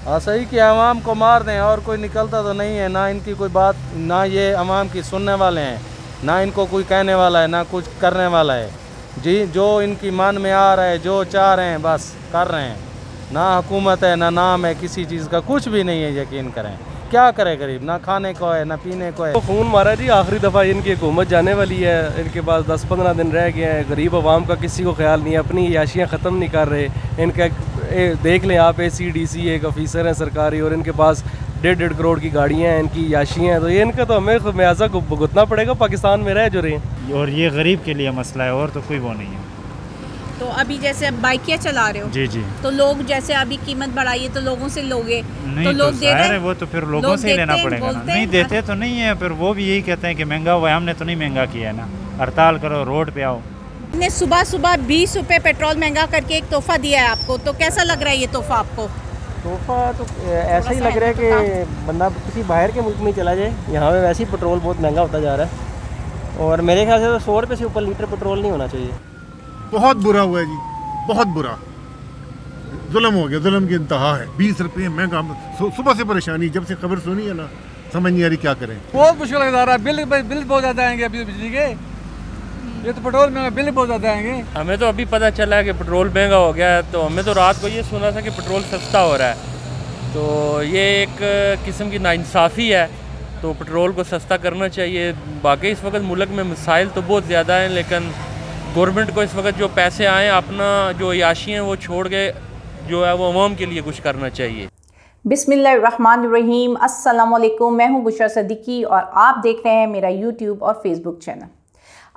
हाँ सही कि आवाम को मार दें, और कोई निकलता तो नहीं है, ना इनकी कोई बात, ना ये आवाम की सुनने वाले हैं, ना इनको कोई कहने वाला है, ना कुछ करने वाला है। जी, जो इनकी मन में आ रहा है, जो चाह रहे हैं, बस कर रहे हैं। ना हुकूमत है, ना नाम है, किसी चीज़ का कुछ भी नहीं है, यकीन करें। क्या करे गरीब? ना खाने को है, ना पीने को है। तो खून मारा जी, आखिरी दफ़ा इनकी हुकूमत जाने वाली है। इनके पास दस पंद्रह दिन रह गए हैं। गरीब आवाम का किसी को ख्याल नहीं है, अपनी याशियाँ ख़त्म नहीं कर रहे। इनका ए, देख लें आप ए सी डी सी एक ऑफिसर हैं सरकारी और इनके पास डेढ़ डेढ़ करोड़ की गाड़ियाँ हैं इनकी याशियाँ हैं। तो ये इनका तो हमें म्याजा भुगतना पड़ेगा पाकिस्तान में रह जो रहे हैं। और ये गरीब के लिए मसला है और तो कोई वो नहीं है। तो अभी जैसे अब बाइकियाँ चला रहे हो जी जी। तो लोग जैसे अभी कीमत बढ़ाई है तो लोगों से लोगे। नहीं तो तो लोग दे रहे वो तो फिर लोगों लोग से ही लेना पड़ेगा ना। नहीं देते तो नहीं है फिर वो भी यही कहते हैं कि महँगा हुआ है हमने तो नहीं महँगा किया है ना। हड़ताल करो रोड पे आओ। ने सुबह सुबह बीस रुपए पेट्रोल महँगा करके एक तोहफा दिया है आपको तो कैसा लग रहा है ये तोहफा आपको? तोहफा तो ऐसा ही लग रहा है कि बंदा किसी बाहर के मुल्क में चला जाए यहाँ पे वैसे ही पेट्रोल बहुत महँगा होता जा रहा है। और मेरे ख्याल से तो सौ रुपये से ऊपर लीटर पेट्रोल नहीं होना चाहिए। बहुत बुरा हुआ है जी बहुत बुरा। जुल्म हो गया जुल्म की इंतहा है। बीस रुपये महँगा सुबह से परेशानी जब से खबर सुनी है ना समझ नहीं आ रही क्या करें। बहुत मुश्किल लग रहा है बिल बिल बहुत ज़्यादा आएँगे अभी बिजली के। ये तो पेट्रोल महँगा बिल बहुत ज़्यादा आएँगे। हमें तो अभी पता चला है कि पेट्रोल महँगा हो गया है तो हमें तो रात को ये सुना था कि पेट्रोल सस्ता हो रहा है। तो ये एक किस्म की नाइंसाफ़ी है तो पेट्रोल को सस्ता करना चाहिए। बाकी इस वक्त मुल्क में मिसाइल तो बहुत ज़्यादा हैं लेकिन गवर्नमेंट को इस वक्त जो पैसे आए अपना जो याशी हैं वो छोड़ के जो है वो अवाम के लिए कुछ करना चाहिए। बिस्मिल्लाहिर्रहमानिर्रहीम अस्सलाम वालेकुम मैं हूँ बुशरा सदीकी और आप देख रहे हैं मेरा यूट्यूब और फेसबुक चैनल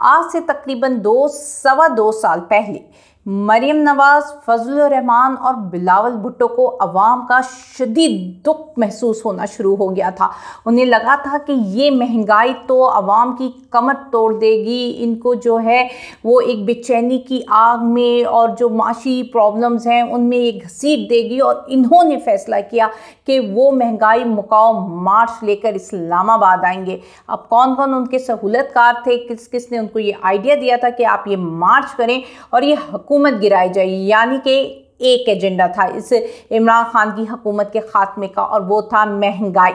आज से तकरीबन दो सवा दो साल पहले मरियम नवाज़ फजल रहमान और बिलावल भुट्टो को अवाम का शदीद दुख महसूस होना शुरू हो गया था। उन्हें लगा था कि ये महँगाई तो अवाम की कमर तोड़ देगी। इनको जो है, वो एक बेचैनी की आग में और जो माशी प्रॉब्लम्स हैं, उनमें ये घसीट देगी और इन्होंने फैसला किया कि वो महँगाई मुकाओ मार्च लेकर इस्लामाबाद आएँगे। अब कौन कौन उनके सहूलतकार थे? किस किस ने उनको ये आइडिया दिया था कि आप ये मार्च करें? और ये गिराई जाए यानी कि एक एजेंडा था इस इमरान खान की हुकूमत के ख़ात्मे का और वो था महँगाई।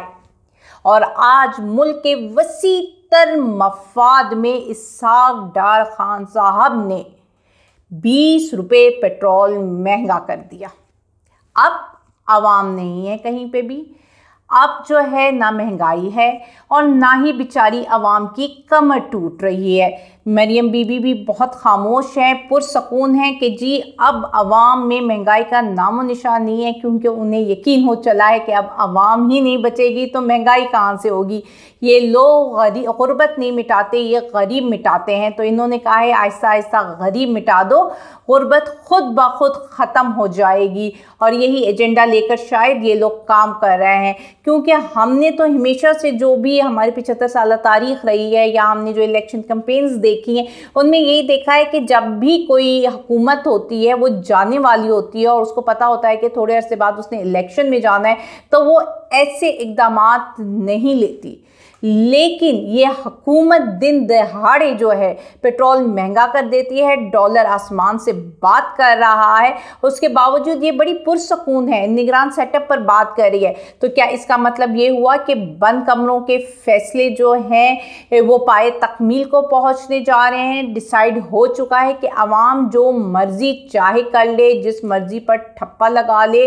और आज मुल्क के वसी तर मफाद में इसहाक डार खान साहब ने बीस रुपये पेट्रोल महँगा कर दिया। अब आवाम नहीं है कहीं पे भी। अब जो है ना महँगाई है और ना ही बेचारी आवाम की कमर टूट रही है। मरियम बीबी भी बहुत खामोश हैं, पुरसकून हैं कि जी, अब आवाम में महँगाई का नामो निशान नहीं है क्योंकि उन्हें यकीन हो चला है कि अब आवाम ही नहीं बचेगी तो महँगाई कहाँ से होगी? ये लोग गरीब, गुर्बत नहीं मिटाते, ये गरीब मिटाते हैं। तो इन्होंने कहा है, आहिस्ता आहिस्ता गरीब मिटा दो, गुर्बत खुद ब खुद ख़त्म हो जाएगी। और यही एजेंडा लेकर शायद ये लोग काम कर रहे हैं। क्योंकि हमने तो हमेशा से जो भी हमारी पिछहत्तर साल तारीख रही है, या हमने जो इलेक्शन कंपेन्स देखी हैं। उनमें यही देखा है कि जब भी कोई हुकूमत होती है, वो जाने वाली होती है और उसको पता होता है कि थोड़े अरसे बाद उसने इलेक्शन में जाना है तो वो ऐसे इकदाम नहीं लेती। लेकिन ये हुकूमत दिन दहाड़े जो है, पेट्रोल महँगा कर देती है, डॉलर आसमान से बात कर रहा है। उसके बावजूद ये बड़ी पुरसकून है, निगरान सेटअप पर बात कर रही है। तो क्या इसका मतलब ये हुआ कि बंद कमरों के फैसले जो हैं, वो पाए तकमील को पहुँचने जा रहे हैं? डिसाइड हो चुका है कि आवाम जो मर्ज़ी चाहे कर ले, जिस मर्ज़ी पर ठप्पा लगा ले,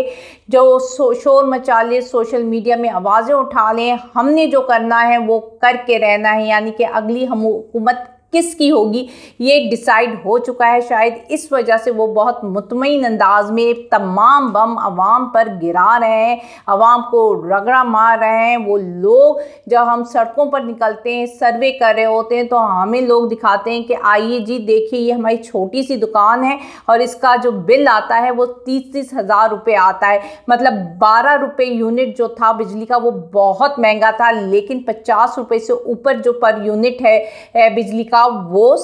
जो शोर मचा ले, सोशल मीडिया में आवाज़ें उठा लें, हमने जो करना है वो करके रहना है यानी कि अगली हुकूमत किसकी होगी? ये डिसाइड हो चुका है शायद, इस वजह से वो बहुत मुतमिन अंदाज में तमाम बम आवाम पर गिरा रहे हैं आवाम को रगड़ा मार रहे हैं। वो लोग जब हम सड़कों पर निकलते हैं, सर्वे कर रहे होते हैं तो हमें लोग दिखाते हैं कि आइए जी, देखिए, ये हमारी छोटी सी दुकान है और इसका जो बिल आता है, वो तीस तीस हज़ार रुपये आता है। मतलब बारह रुपये यूनिट जो था बिजली का, वो बहुत महँगा था, लेकिन पचास रुपये से ऊपर जो पर यूनिट है बिजली का वो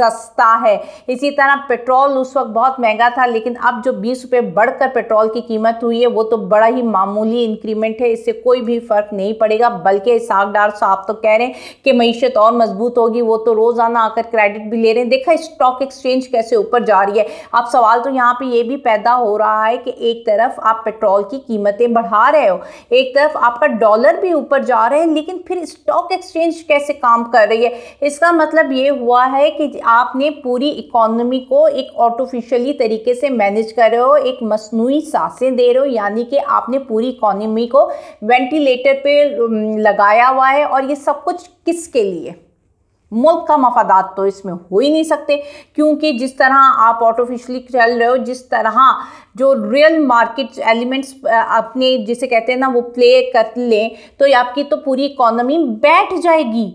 सस्ता है। इसी तरह पेट्रोल उस वक्त बहुत महँगा था, लेकिन अब जो बीस रुपये बढ़कर पेट्रोल की कीमत हुई है, वो तो बड़ा ही मामूली इंक्रीमेंट है। इससे कोई भी फ़र्क नहीं पड़ेगा, बल्कि सागडार साहब तो कह रहे हैं कि मीशत और मज़बूत होगी, वो तो रोज़ाना आकर क्रेडिट भी ले रहे हैं। देखा स्टॉक एक्सचेंज कैसे ऊपर जा रही है। अब सवाल तो यहाँ पर ये भी पैदा हो रहा है कि एक तरफ़ आप पेट्रोल की कीमतें बढ़ा रहे हो, एक तरफ़ आपका डॉलर भी ऊपर जा रहे हैं, लेकिन फिर स्टॉक एक्सचेंज कैसे काम कर रही है? इसका मतलब ये हुआ है कि आपने पूरी इकोनॉमी को एक आर्टिफिशियली तरीके से मैनेज कर रहे हो, एक मसनू साँसें दे रहे हो, यानी कि आपने पूरी इकोनॉमी को वेंटिलेटर पे लगाया हुआ है और ये सब कुछ किसके लिए? मुल्क का मफादात तो इसमें हो ही नहीं सकते, क्योंकि जिस तरह आप आर्टिफिशली चल रहे हो, जिस तरह जो रियल मार्केट एलिमेंट्स अपने जिसे कहते हैं ना, वो प्ले कर लें तो आपकी तो पूरी इकोनॉमी बैठ जाएगी।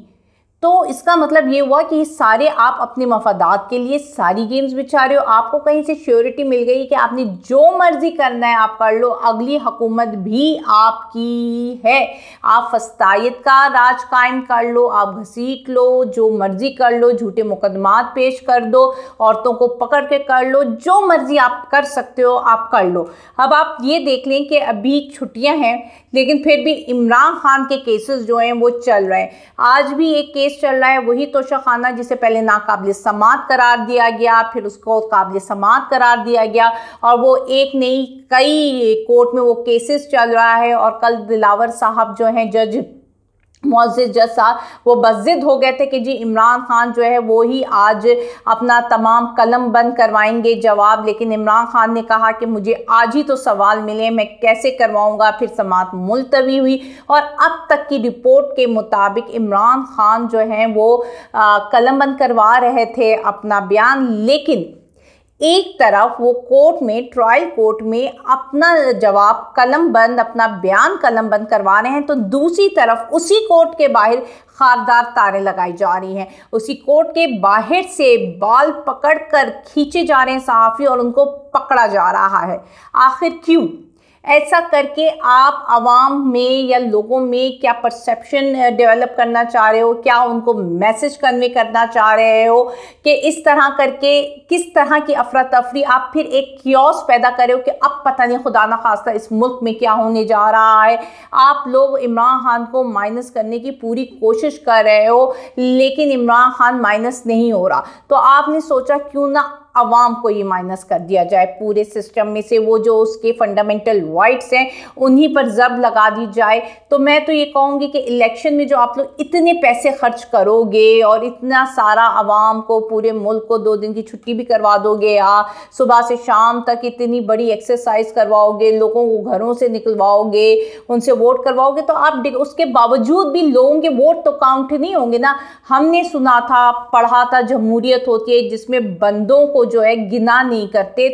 तो इसका मतलब ये हुआ कि सारे आप अपने मफादात के लिए सारी गेम्स बिछा रहे हो। आपको कहीं से श्योरिटी मिल गई कि आपने जो मर्ज़ी करना है आप कर लो। अगली हुकूमत भी आपकी है। आप फस्तायत का राज कायम कर लो, आप घसीट लो, जो मर्ज़ी कर लो, झूठे मुकदमात पेश कर दो, औरतों को पकड़ के कर लो, जो मर्ज़ी आप कर सकते हो, आप कर लो। अब आप ये देख लें कि अभी छुट्टियाँ हैं, लेकिन फिर भी इमरान खान के केसेस जो हैं, वो चल रहे हैं। आज भी एक केस चल रहा है, वही तोशा खाना, जिसे पहले नाकबिल समात करार दिया गया, फिर उसको काबिल समात करार दिया गया, और वो एक नहीं, कई कोर्ट में वो केसेस चल रहा है, और कल दिलावर साहब जो हैं जज मोज़ जज साहब वो बजिद हो गए थे कि जी इमरान खान जो है वो ही आज अपना तमाम कलम बंद करवाएँगे जवाब। लेकिन इमरान खान ने कहा कि मुझे आज ही तो सवाल मिले मैं कैसे करवाऊँगा? फिर समात मुलतवी हुई और अब तक की रिपोर्ट के मुताबिक इमरान खान जो हैं वो आ, कलम बंद करवा रहे थे अपना बयान। लेकिन एक तरफ़ वो कोर्ट में, ट्रायल कोर्ट में अपना जवाब कलम बंद, अपना बयान कलम बंद करवा रहे हैं तो दूसरी तरफ़ उसी कोर्ट के बाहर खारदार तारें लगाई जा रही हैं। उसी कोर्ट के बाहर से बाल पकड़कर खींचे जा रहे हैं सहाफ़ी और उनको पकड़ा जा रहा है। आखिर क्यों? ऐसा करके आप आवाम में या लोगों में क्या परसेप्शन डेवलप करना चाह रहे हो? क्या उनको मैसेज कन्वे करना चाह रहे हो? कि इस तरह करके किस तरह की अफरा तफरी आप फिर एक क्योस पैदा कर रहे हो कि अब पता नहीं खुदा ना खास्ता इस मुल्क में क्या होने जा रहा है। आप लोग इमरान खान को माइनस करने की पूरी कोशिश कर रहे हो, लेकिन इमरान खान माइनस नहीं हो रहा। तो आपने सोचा क्यों ना आवाम को ये माइनस कर दिया जाए। पूरे सिस्टम में से वो जो उसके फंडामेंटल वाइट्स हैं, उन्हीं पर जब लगा दी जाए। तो मैं तो ये कहूँगी कि इलेक्शन में जो आप लोग इतने पैसे खर्च करोगे और इतना सारा आवाम को, पूरे मुल्क को दो दिन की छुट्टी भी करवा दोगे, या सुबह से शाम तक इतनी बड़ी एक्सरसाइज करवाओगे, लोगों को घरों से निकलवाओगे, उनसे वोट करवाओगे तो आप उसके बावजूद भी लोगों के वोट तो काउंट नहीं होंगे ना। हमने सुना था, पढ़ा था, जमहूरियत होती है, जिसमें बंदों को जो है गिना नहीं करते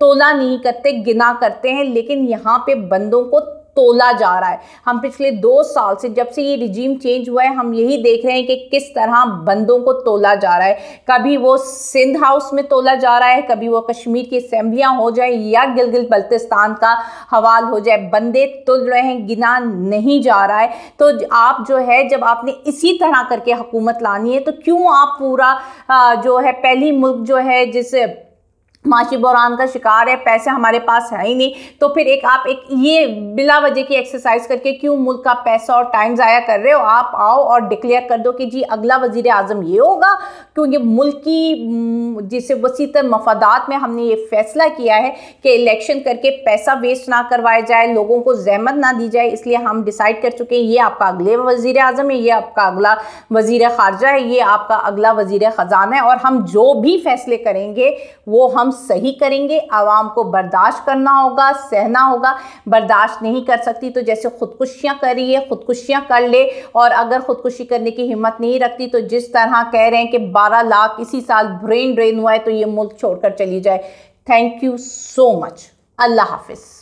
तोला नहीं करते, गिना करते हैं, लेकिन यहाँ पे बंदों को तोला जा रहा है। हम पिछले दो साल से जब से ये रिजीम चेंज हुआ है, हम यही देख रहे हैं कि किस तरह बंदों को तोला जा रहा है। कभी वो सिंध हाउस में तोला जा रहा है, कभी वो कश्मीर की असम्बलियाँ हो जाए या गिलगित बल्तिस्तान का हवाल हो जाए। बंदे तुल रहे हैं, गिना नहीं जा रहा है। तो आप जो है, जब आपने इसी तरह करके हुकूमत लानी है तो क्यों आप पूरा जो है, पहली मुल्क जो है, जिस माशी बहरान का शिकार है, पैसे हमारे पास है ही नहीं। तो फिर एक आप एक ये बिला वजह की एक्सरसाइज करके क्यों मुल्क का पैसा और टाइम ज़ाया कर रहे हो? आप आओ और डिक्लेयर कर दो कि जी, अगला वज़ीर आज़म ये होगा, क्योंकि मुल्क की जिसे वसी तर मफादात में हमने ये फैसला किया है कि इलेक्शन करके पैसा वेस्ट ना करवाया जाए, लोगों को जहमत ना दी जाए, इसलिए हम डिसाइड कर चुके हैं, ये आपका अगले वज़ीर अजम है, ये आपका अगला वज़ीर खारजा है, ये आपका अगला वज़ीर ख़जाना है और हम जो भी फैसले करेंगे, वो हम सही करेंगे, आवाम को बर्दाश्त करना होगा, सहना होगा। बर्दाश्त नहीं कर सकती तो जैसे ख़ुदकुशियाँ है, ख़ुदकुशियाँ कर ले और अगर ख़ुदकुशी करने की हिम्मत नहीं रखती तो जिस तरह कह रहे हैं कि बारह लाख इसी साल ब्रेन ड्रेन हुआ है तो ये मुल्क छोड़कर चली जाए। Thank you so much. अल्लाह हाफिज़।